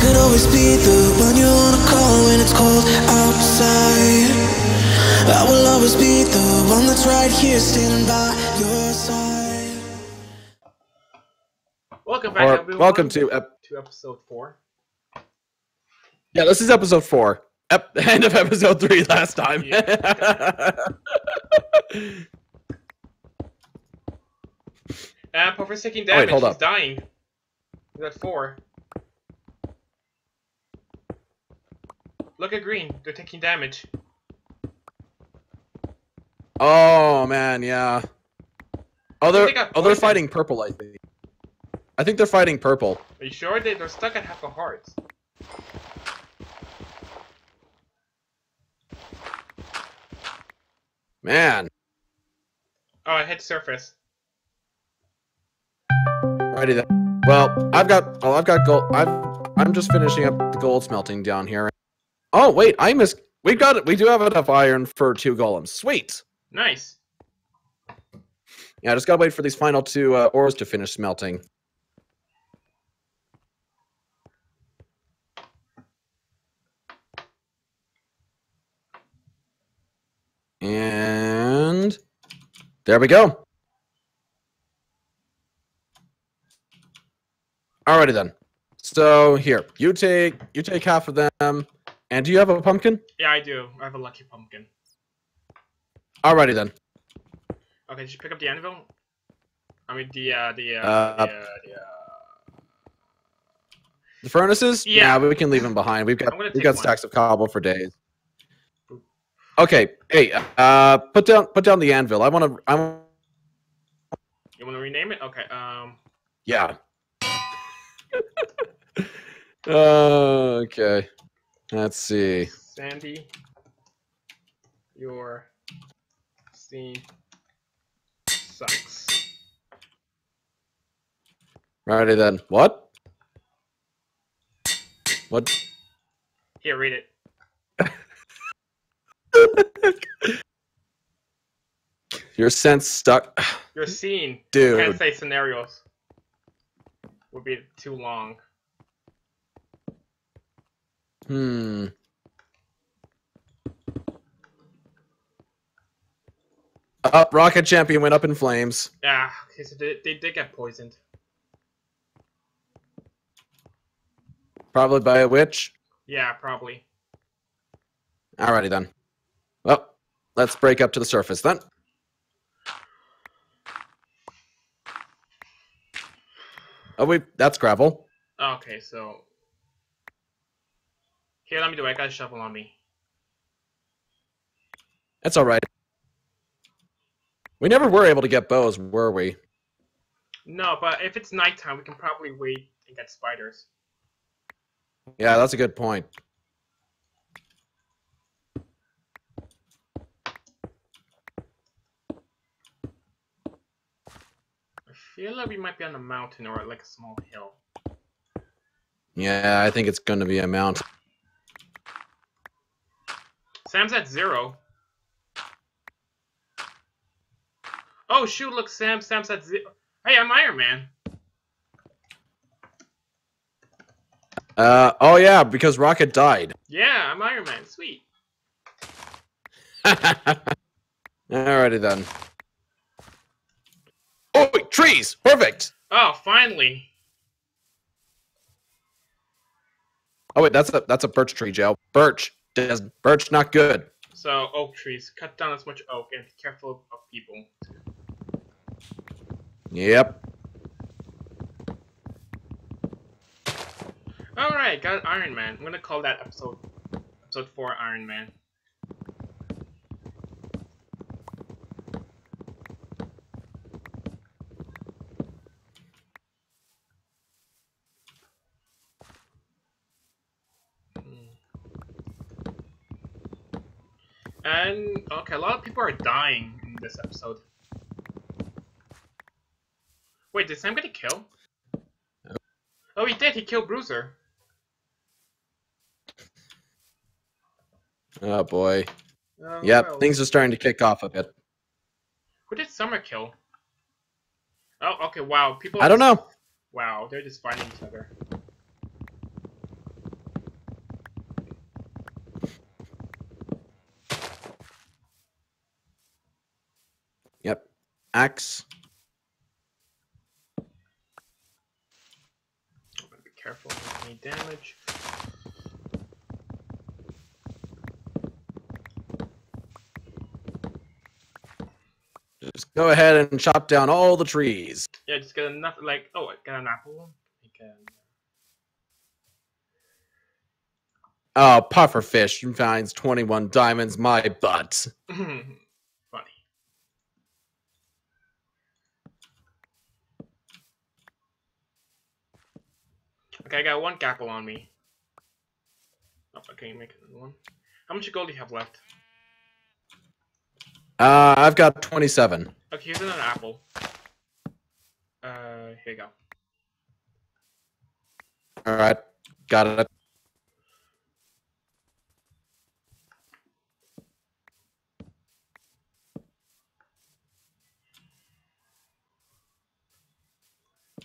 could always be the one you wanna call when it's cold outside. I will always be the one that's right here standing by your side. Welcome back, Or everyone. welcome to ep- to episode four. yeah. This is episode four. Ep- end of episode three last time. And Puffer's taking Oh, damage. wait, hold He's up. dying. He's at four. Look at green. They're taking damage. oh man, yeah. Oh, they they're got oh they're fighting purple. I think. I think they're fighting purple. Are you sure they, they're stuck at half a heart? Man, Oh, I hit surface. righty then. Well, I've got oh I've got gold. I've I'm just finishing up the gold smelting down here. Oh wait, I missed. We got it. We do have enough iron for two golems. Sweet. Nice. Yeah, I just gotta wait for these final two uh, ores to finish smelting. And there we go. Alrighty then. So here, you take you take half of them. And do you have a pumpkin? Yeah, I do. I have a lucky pumpkin. Alrighty then. Okay, did you pick up the anvil? I mean, the, uh, the, uh, Uh, the, uh, the, uh... The furnaces? Yeah. Nah, we can leave them behind. We've got we've got one. stacks of cobble for days. Okay, hey, uh, put down put down the anvil. I want to. I want. You want to rename it? Okay, um... Yeah. okay. Let's see. Sandy, your scene sucks. Righty then. What? What? Here, read it. Your sense stuck, Your scene. dude. Can't say scenarios. Would be too long. Hmm. Up, rocket champion went up in flames. Yeah, okay, so they, they did get poisoned. Probably by a witch. Yeah, probably. Alrighty then. Well, let's break up to the surface then. Oh wait, that's gravel. Okay, so... Here, let me do it. I got a shovel on me. That's alright. We never were able to get bows, were we? No, but if it's nighttime, we can probably wait and get spiders. Yeah, that's a good point. I feel like we might be on a mountain or like a small hill. Yeah, I think it's going to be a mount. Sam's at zero. Oh shoot! Look, Sam. Sam's at zero. Hey, I'm Iron Man. Uh, oh yeah, because Rocket died. Yeah, I'm Iron Man. Sweet. Alrighty then. Oh, wait, trees! Perfect! Oh, finally. Oh wait, that's a that's a birch tree, Joe. Birch. Does birch not good. So oak trees, cut down as much oak and be careful of people. Yep. All right, got Iron Man. I'm gonna call that episode episode four Iron Man. And okay, a lot of people are dying in this episode. Wait, did Sam get a kill? Oh, he did. He killed Bruiser. Oh boy. Oh, Yep, well. things are starting to kick off a bit. Who did Summer kill? Oh, okay. Wow, people. I don't know. Wow, they're just fighting each other. Axe. Be careful with any damage. Just go ahead and chop down all the trees. Yeah, just get enough. Like, oh, I got an apple. I can. Oh, pufferfish finds 21 diamonds. My butt. Okay, I got one apple on me. Oh, okay, make another one. How much gold do you have left? Uh, I've got 27. Okay, here's another apple. Uh, here you go. All right, got it.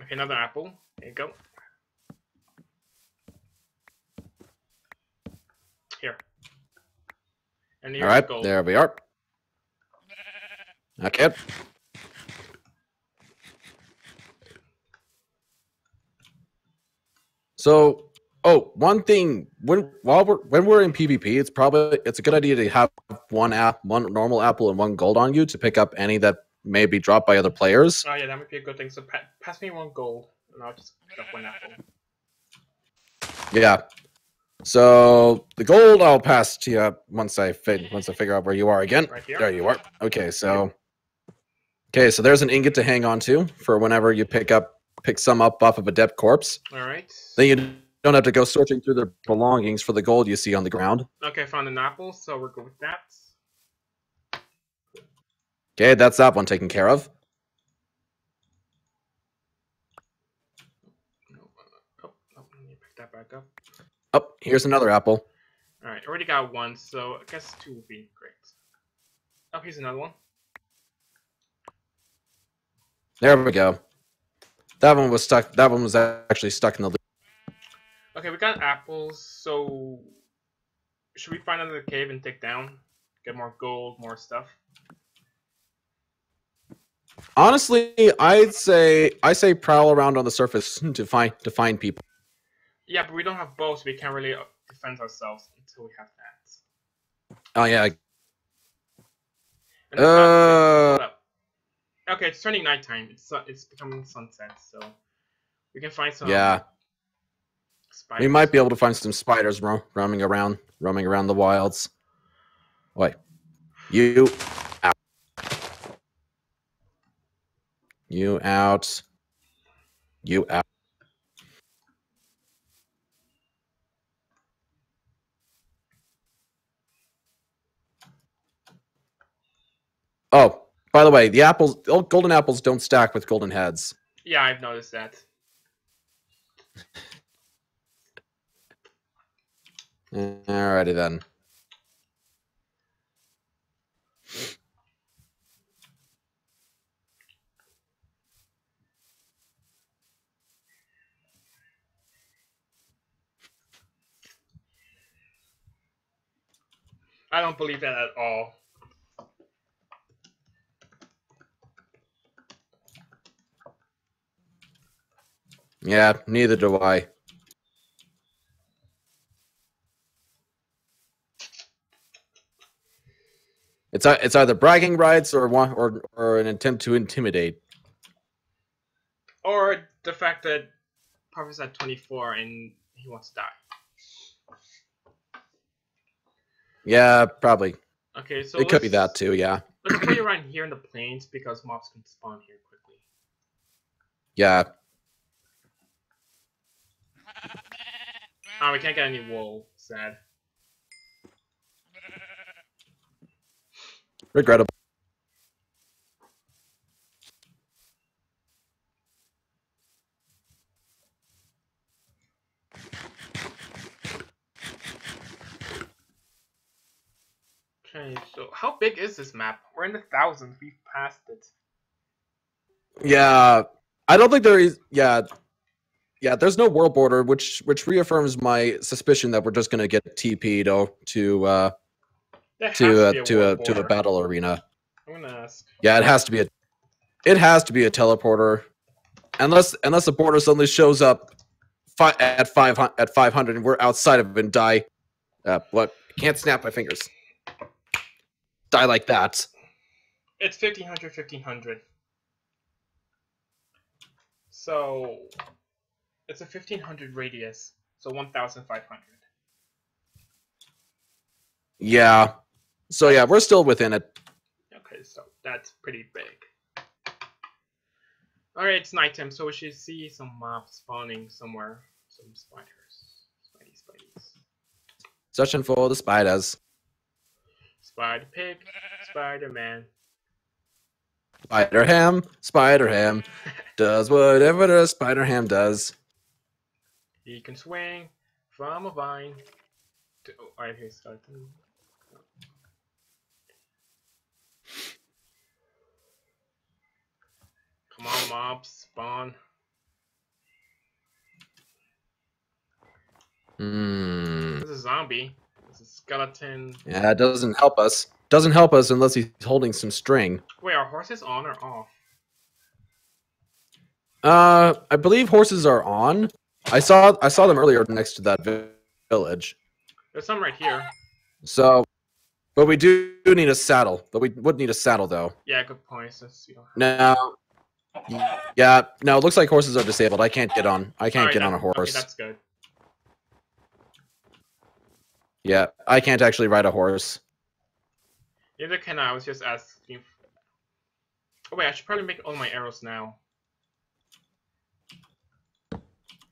Okay, another apple. There you go. Here. And here's All right, there we are. Okay. So, oh, one thing when while we're when we're in PvP, it's probably it's a good idea to have one app, one normal apple, and one gold on you to pick up any that may be dropped by other players. Oh yeah, that might be a good thing. So pa- pass me one gold, and I'll just pick up one apple. Yeah. So the gold I'll pass to you once I fi- once I figure out where you are again. Right here. There you are. Okay, so okay, so there's an ingot to hang on to for whenever you pick up pick some up off of a dead corpse. All right. Then you don't have to go searching through their belongings for the gold you see on the ground. Okay, I found an apple, so we're good with that. Okay, that's that one taken care of. No, uh, oh, oh, let me pick that back up. Oh, here's another apple. All right, already got one, so I guess two would be great. Oh, here's another one. There we go. That one was stuck. That one was actually stuck in the. loop. Okay, we got apples, so should we find another cave and dig down? Get more gold, more stuff. Honestly, I'd say I say prowl around on the surface to find to find people. Yeah, but we don't have bows, so we can't really defend ourselves until we have that. Oh yeah, Uh. Okay, it's turning nighttime. It's it's becoming sunset, so we can find some. yeah. Spiders. We might be able to find some spiders ro- roaming around, roaming around the wilds. Wait, you out. You out. You out. Oh, by the way, the apples, golden apples don't stack with golden heads. Yeah, I've noticed that. Alrighty then. I don't believe that at all. Yeah, neither do I. It's it's either bragging rights or one or or an attempt to intimidate. Or the fact that Puffy's at 24 and he wants to die. Yeah, probably. Okay, so it could be that too. Yeah, Let's put you around here in the plains because mobs can spawn here quickly. yeah. Ah, we can't get any wool. Sad. Regrettable. Okay, so how big is this map? We're in the thousands. We've passed it. Yeah, I don't think there is. Yeah, yeah. There's no world border, which which reaffirms my suspicion that we're just gonna get TP'd oh, to uh, to uh, be to a to a battle arena. I'm gonna ask. Yeah, it has to be a It has to be a teleporter, unless unless the border suddenly shows up fi- at five at five hundred and we're outside of it and die. Uh, what? Can't snap my fingers. Die like that. It's 1500, 1500. So, it's a 1500 radius, so 1500. Yeah. So yeah, we're still within it. Okay, so that's pretty big. Alright, it's nighttime, so we should see some mobs spawning somewhere. Some spiders. Spidey, spideys. Searching for the spiders. Spider Pig, Spider Man. Spider Ham, Spider Ham does whatever the Spider Ham does. He can swing from a vine to. Oh, I hear skeleton. Come on, mobs, spawn. Hmm. This is a zombie. This is skeleton. Yeah, it doesn't help us. Doesn't help us unless he's holding some string. Wait, are horses on or off? Uh, I believe horses are on. I saw I saw them earlier next to that village. There's some right here. So, but we do need a saddle. But we would need a saddle though. Yeah, good point. Since you Now, yeah, no, it looks like horses are disabled. I can't get on. I can't Alright, get on a that- Okay, horse. that's good. Yeah, I can't actually ride a horse. Neither can I. I was just asking. Oh wait, I should probably make all my arrows now.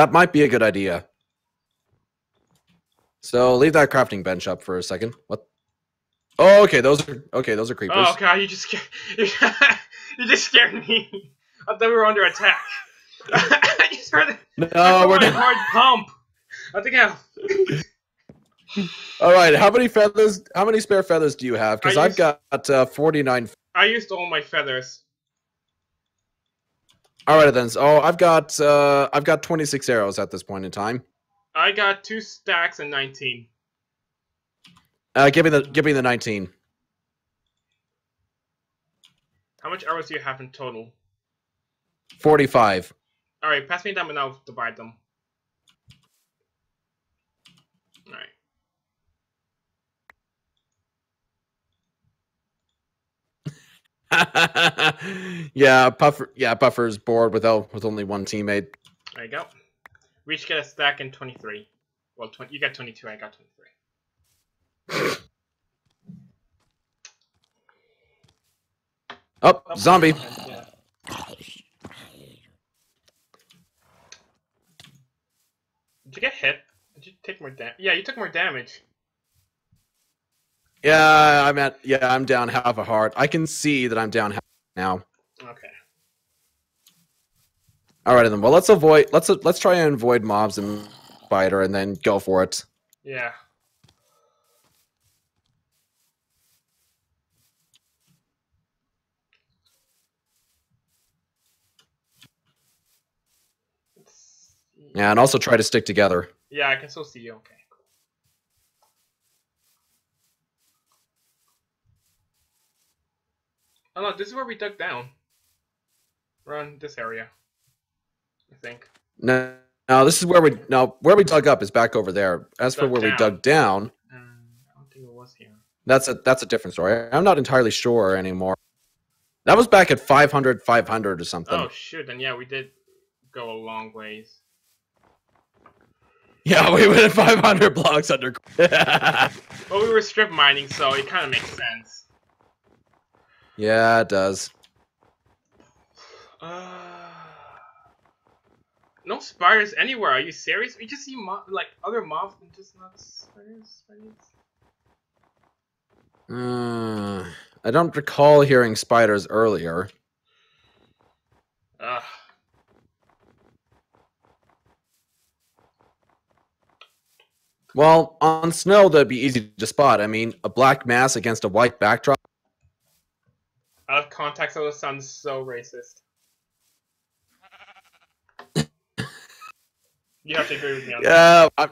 That might be a good idea. So leave that crafting bench up for a second. What? Oh, okay. Those are okay. Those are creepers. Oh god, you just scared. You just scared me. I thought we were under attack. I just heard. no, I we're heart pump. I think I. All right. How many feathers? How many spare feathers do you have? Because I've used- got uh, forty-nine. I used all my feathers. All right then. So, oh, I've got uh, I've got twenty-six arrows at this point in time. I got two stacks and nineteen. Uh, give me the give me the nineteen. How much arrows do you have in total? Forty-five. All right, pass me them and I'll divide them. All right. yeah, Puffer. Yeah, Puffer's bored without with only one teammate. There you go. We each get a stack in 23. Well, 20, you got 22, I got 23. Oh, Oh, zombie. yeah. Did you get hit? Did you take more damage? Yeah, you took more damage. Yeah, I'm at. Yeah, I'm down half a heart. I can see that I'm down half now. Okay. All right, then. Well, let's avoid. Let's let's try and avoid mobs and spider, and then go for it. Yeah. Yeah, and also try to stick together. Yeah, I can still see you. Okay, Oh no, this is where we dug down. We're this area. I think. No, no, this is where we. No, where we dug up is back over there. As for where we dug down, Um, I don't think it was here. that's a that's a different story. I'm not entirely sure anymore. That was back at 500, 500 or something. Oh shoot! Then yeah, we did go a long ways. Yeah, we went 500 blocks under. Well, we were strip mining, so it kind of makes sense. Yeah, it does. Uh, no spiders anywhere. Are you serious? We just see mo- like other mobs and just not spiders. spiders. Uh, I don't recall hearing spiders earlier. Ugh. Well, on snow, that'd be easy to spot. I mean, a black mass against a white backdrop. Out of context, that sounds so racist. you have to agree with me on that. Yeah, I'm,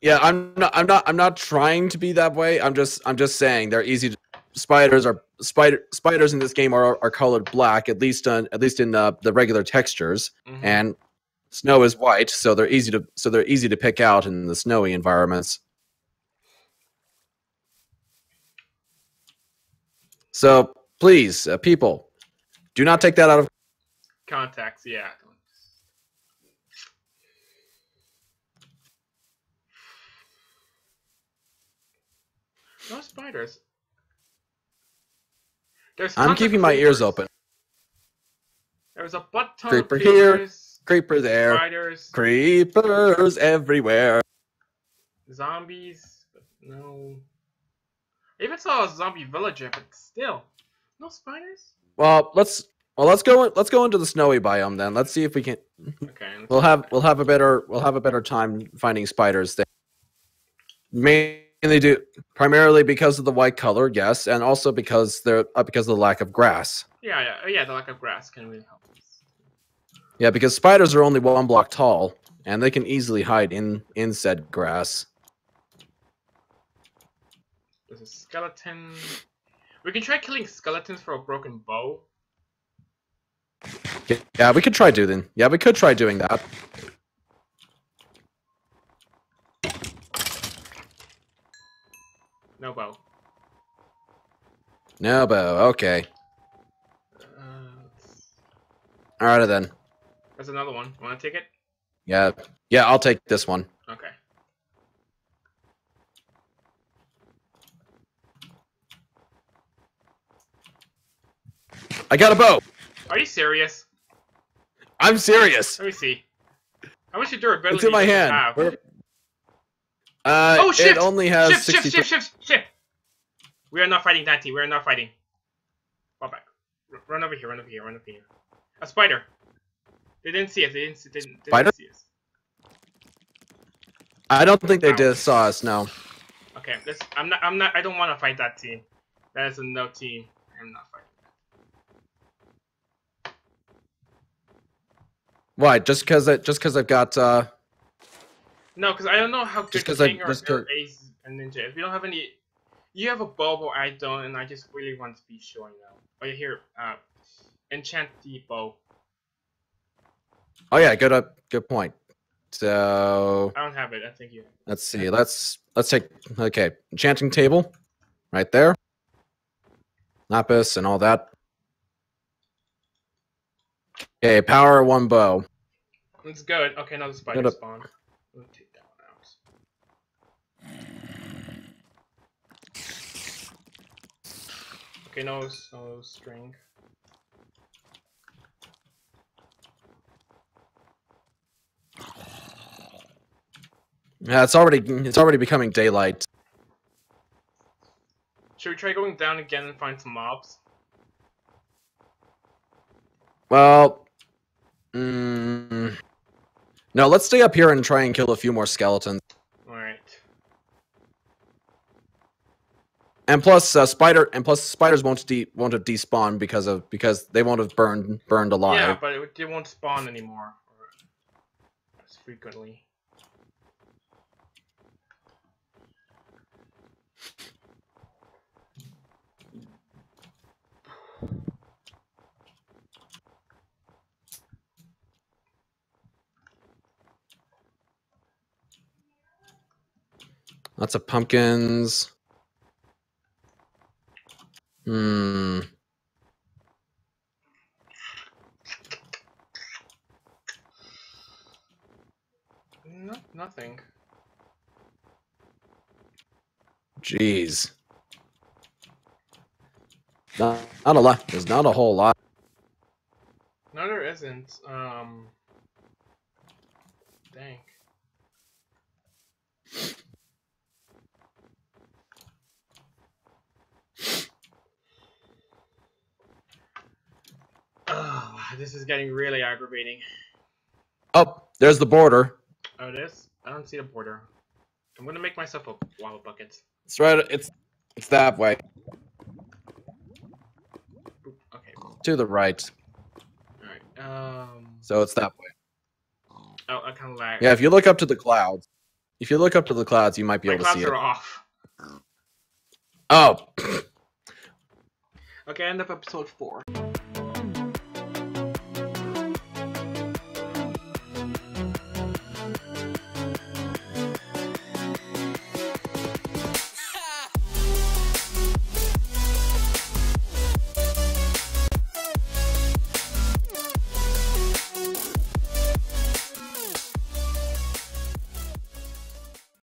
yeah, I'm not. I'm not. I'm not trying to be that way. I'm just. I'm just saying they're easy. To, spiders are spider spiders in this game are are colored black at least on at least in uh, the regular textures, Mhm. and snow is white, so they're easy to so they're easy to pick out in the snowy environments. So please, uh, people, do not take that out of Contacts, yeah. No spiders. There's I'm keeping my ears open. There's a butt ton Creeper of here, creepers, Creeper there, spiders, creepers everywhere. zombies. But no. I even saw a zombie villager, but still, no spiders. Well, let's well let's go let's go into the snowy biome then. Let's see if we can Okay. we'll have we'll have a better we'll have a better time finding spiders there. Mainly do primarily because of the white color, yes, and also because they're uh, because of the lack of grass. Yeah, yeah, oh, yeah. The lack of grass can really help us. Yeah, because spiders are only one block tall, and they can easily hide in in said grass. There's a skeleton. We can try killing skeletons for a broken bow. Yeah, we could try doing. Yeah, we could try doing that. No bow. No, but okay. Uh, All right then. there's another one. Want to take it? Yeah, yeah, I'll take this one. Okay. I got a bow. Are you serious? I'm serious. Let me see. How much durability It's in my hand. have? Uh, Oh, shift! It only has shift, 60. shift, shift, shift, shift. We are not fighting Dante. We are not fighting. Fall back. R- run over here. Run over here. Run over here. A spider. They didn't see us. They didn't. see- They didn't, they Spider? didn't see us. I don't think they did saw us. No. Okay. This. I'm not. I'm not. I don't want to fight that team. That is a no team. I'm not fighting. Why? Just because it just because I've got uh No, because I don't know how good 'cause I- or, just or Ace and Ninja. If you don't have any, you have a bow, I don't, and I just really want to be showing now. Oh, yeah, here, uh, enchant the bow. oh yeah, good up good point. So I don't have it. I think you. let's see. Let's let's take okay enchanting table, right there. Lapis and all that. Okay, power one bow. It's good. Okay, now the spider spawn. up. spawned. Let me take that one out. Okay, no, no string. Yeah, it's already it's already becoming daylight. Should we try going down again and find some mobs? Well, mm, no, let's stay up here and try and kill a few more skeletons. Alright. And plus, uh, spider and plus spiders won't de- won't have despawned because of because they won't have burned burned alive. Yeah, but it, it won't spawn anymore. Or as frequently. Lots of pumpkins. Hmm. No, nothing. Jeez. Not, not a lot. There's not a whole lot. No, there isn't. Um. Dang. This is getting really aggravating. Oh, there's the border. Oh, it is? I don't see the border. I'm gonna make myself a lava bucket. It's right. It's it's that way Okay. to the right. Alright. Um. So it's that way. Oh, I kind of lag. Yeah, if you look up to the clouds, if you look up to the clouds, you might be My able to see it. clouds are off. Oh, Okay, end of episode four.